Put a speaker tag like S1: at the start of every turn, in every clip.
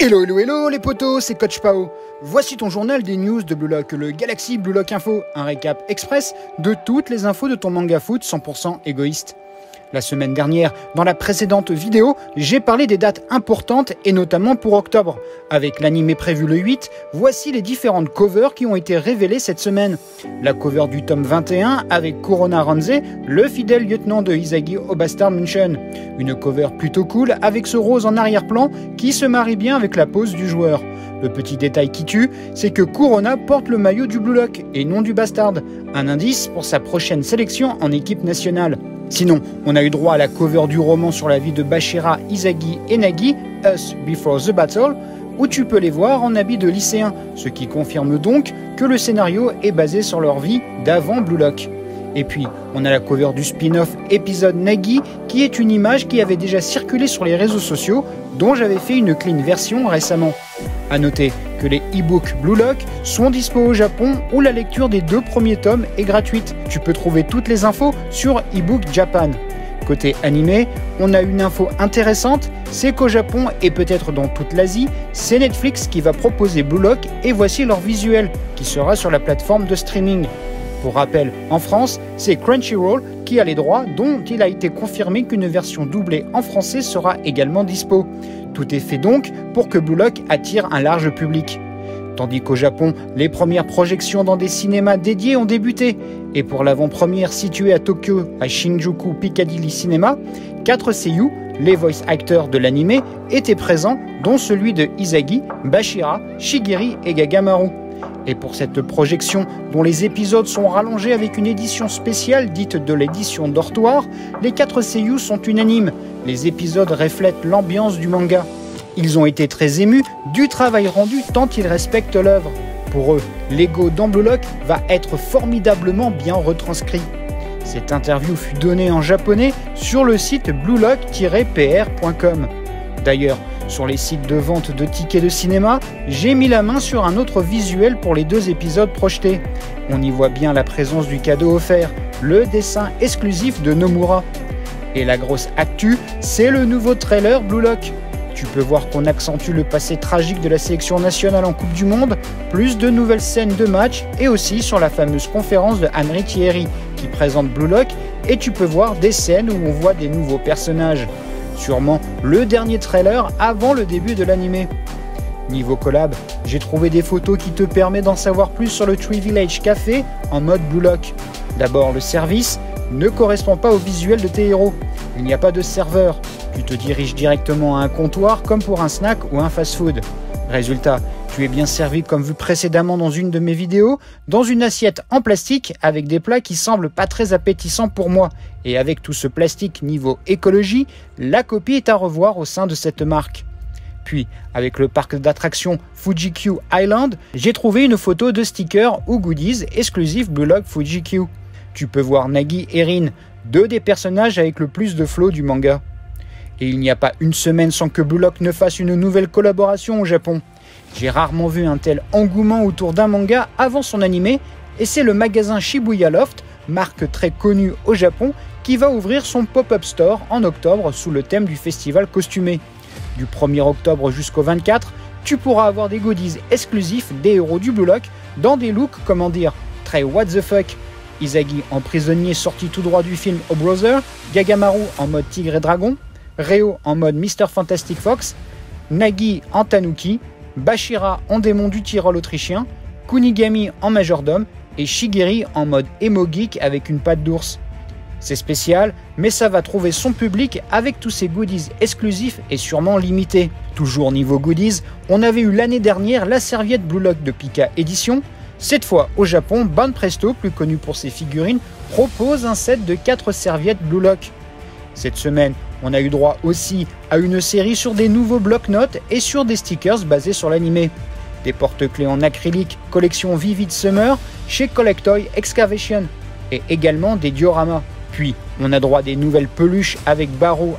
S1: Hello, hello, hello les potos, c'est Coach Pao. Voici ton journal des news de Blue Lock, le Galaxy Blue Lock Info, un récap express de toutes les infos de ton manga foot 100% égoïste. La semaine dernière, dans la précédente vidéo, j'ai parlé des dates importantes et notamment pour octobre. Avec l'animé prévu le 8, voici les différentes covers qui ont été révélées cette semaine. La cover du tome 21 avec Corona Ranze, le fidèle lieutenant de Isagi au Bastard München. Une cover plutôt cool avec ce rose en arrière-plan qui se marie bien avec la pose du joueur. Le petit détail qui tue, c'est que Corona porte le maillot du Blue Lock et non du Bastard, un indice pour sa prochaine sélection en équipe nationale. Sinon, on a eu droit à la cover du roman sur la vie de Bashira, Izagi et Nagi, Us Before the Battle, où tu peux les voir en habit de lycéens, ce qui confirme donc que le scénario est basé sur leur vie d'avant Blue Lock. Et puis, on a la cover du spin-off épisode Nagi, qui est une image qui avait déjà circulé sur les réseaux sociaux, dont j'avais fait une clean version récemment. A noter que les e-books Blue Lock sont dispo au Japon où la lecture des deux premiers tomes est gratuite. Tu peux trouver toutes les infos sur eBook Japan. Côté animé, on a une info intéressante, c'est qu'au Japon et peut-être dans toute l'Asie, c'est Netflix qui va proposer Blue Lock et voici leur visuel qui sera sur la plateforme de streaming. Pour rappel, en France, c'est Crunchyroll qui a les droits dont il a été confirmé qu'une version doublée en français sera également dispo. Tout est fait donc pour que Blue Lock attire un large public. Tandis qu'au Japon, les premières projections dans des cinémas dédiés ont débuté. Et pour l'avant-première située à Tokyo, à Shinjuku Piccadilly Cinema, quatre seiyuu, les voice actors de l'anime, étaient présents, dont celui de Izagi, Bashira, Shigiri et Gagamaru. Et pour cette projection, dont les épisodes sont rallongés avec une édition spéciale dite de l'édition dortoir, les quatre seiyuu sont unanimes. Les épisodes reflètent l'ambiance du manga. Ils ont été très émus du travail rendu tant ils respectent l'œuvre. Pour eux, l'ego d'Amblelock va être formidablement bien retranscrit. Cette interview fut donnée en japonais sur le site bluelock-pr.com. D'ailleurs, sur les sites de vente de tickets de cinéma, j'ai mis la main sur un autre visuel pour les deux épisodes projetés. On y voit bien la présence du cadeau offert, le dessin exclusif de Nomura. Et la grosse actu, c'est le nouveau trailer Blue Lock. Tu peux voir qu'on accentue le passé tragique de la sélection nationale en Coupe du Monde, plus de nouvelles scènes de match et aussi sur la fameuse conférence de Henry Thierry qui présente Blue Lock et tu peux voir des scènes où on voit des nouveaux personnages. Sûrement le dernier trailer avant le début de l'animé. Niveau collab, j'ai trouvé des photos qui te permettent d'en savoir plus sur le Tree Village Café en mode Blue Lock. D'abord, le service ne correspond pas au visuel de tes héros. Il n'y a pas de serveur. Tu te diriges directement à un comptoir comme pour un snack ou un fast-food. Résultat, tu es bien servi comme vu précédemment dans une de mes vidéos, dans une assiette en plastique avec des plats qui semblent pas très appétissants pour moi. Et avec tout ce plastique niveau écologie, la copie est à revoir au sein de cette marque. Puis, avec le parc d'attractions FujiQ Island, j'ai trouvé une photo de stickers ou goodies exclusifs Blue Lock FujiQ. Tu peux voir Nagi et Rin, deux des personnages avec le plus de flow du manga. Et il n'y a pas une semaine sans que Blue Lock ne fasse une nouvelle collaboration au Japon. J'ai rarement vu un tel engouement autour d'un manga avant son animé, et c'est le magasin Shibuya Loft, marque très connue au Japon, qui va ouvrir son pop-up store en octobre sous le thème du festival costumé. Du 1er octobre jusqu'au 24, tu pourras avoir des goodies exclusifs des héros du Blue Lock dans des looks, comment dire, très what the fuck. Izagi en prisonnier sorti tout droit du film O Brother, Gagamaru en mode tigre et dragon, Reo en mode Mr. Fantastic Fox, Nagi en tanuki, Bashira en démon du Tyrol autrichien, Kunigami en majordome et Shigeri en mode emo geek avec une patte d'ours. C'est spécial, mais ça va trouver son public avec tous ces goodies exclusifs et sûrement limités. Toujours niveau goodies, on avait eu l'année dernière la serviette Blue Lock de Pika Edition. Cette fois, au Japon, Ban Presto, plus connu pour ses figurines, propose un set de 4 serviettes Blue Lock. Cette semaine, on a eu droit aussi à une série sur des nouveaux blocs-notes et sur des stickers basés sur l'animé. Des porte-clés en acrylique collection Vivid Summer chez Collectoy Excavation et également des dioramas. Puis, on a droit à des nouvelles peluches avec Baro,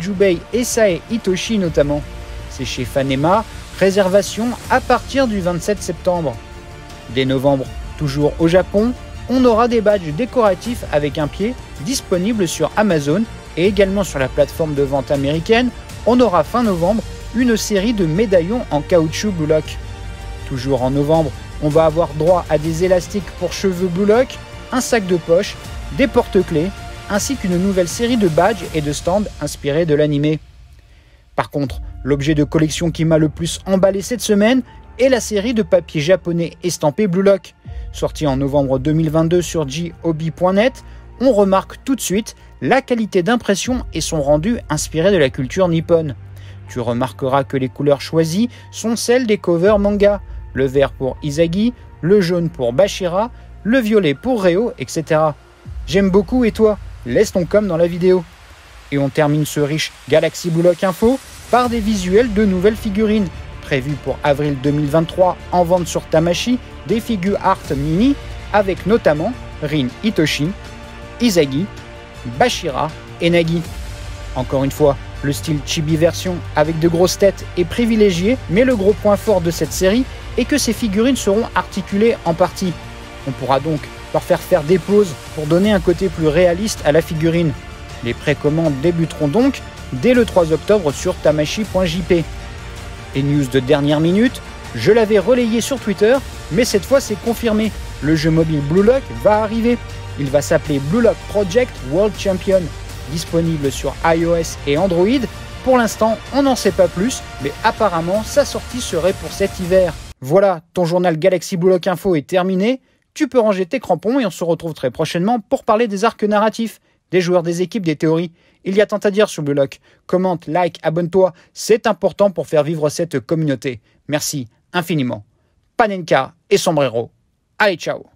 S1: Jubei et Sae Itoshi notamment. C'est chez Fanema, réservation à partir du 27 septembre. Dès novembre, toujours au Japon, on aura des badges décoratifs avec un pied disponibles sur Amazon et également sur la plateforme de vente américaine, on aura fin novembre une série de médaillons en caoutchouc Blue. Toujours en novembre, on va avoir droit à des élastiques pour cheveux Blue un sac de poche, des porte-clés, ainsi qu'une nouvelle série de badges et de stands inspirés de l'animé. Par contre, l'objet de collection qui m'a le plus emballé cette semaine est la série de papiers japonais estampés Blue Lock. Sorti en novembre 2022 sur jobi.net, on remarque tout de suite la qualité d'impression et son rendu inspiré de la culture nippone. Tu remarqueras que les couleurs choisies sont celles des covers manga, le vert pour Izagi, le jaune pour Bashira, le violet pour Reo, etc. J'aime beaucoup et toi? Laisse ton com dans la vidéo. Et on termine ce riche Galaxy Lock Info par des visuels de nouvelles figurines, prévues pour avril 2023 en vente sur Tamashi, des figures art mini avec notamment Rin Itoshi, Izagi, Bashira et Nagi. Encore une fois, le style chibi version avec de grosses têtes est privilégié, mais le gros point fort de cette série est que ces figurines seront articulées en partie. On pourra donc leur faire faire des pauses pour donner un côté plus réaliste à la figurine. Les précommandes débuteront donc dès le 3 octobre sur tamashi.jp. Et news de dernière minute, je l'avais relayé sur Twitter, mais cette fois c'est confirmé. Le jeu mobile Blue Lock va arriver. Il va s'appeler Blue Lock Project World Champion, disponible sur iOS et Android. Pour l'instant, on n'en sait pas plus, mais apparemment sa sortie serait pour cet hiver. Voilà, ton journal Galaxy Blue Lock Info est terminé. Tu peux ranger tes crampons et on se retrouve très prochainement pour parler des arcs narratifs, des joueurs, des équipes, des théories. Il y a tant à dire sur Blue Lock. Commente, like, abonne-toi, c'est important pour faire vivre cette communauté. Merci infiniment. Panenka et Sombrero. Allez, ciao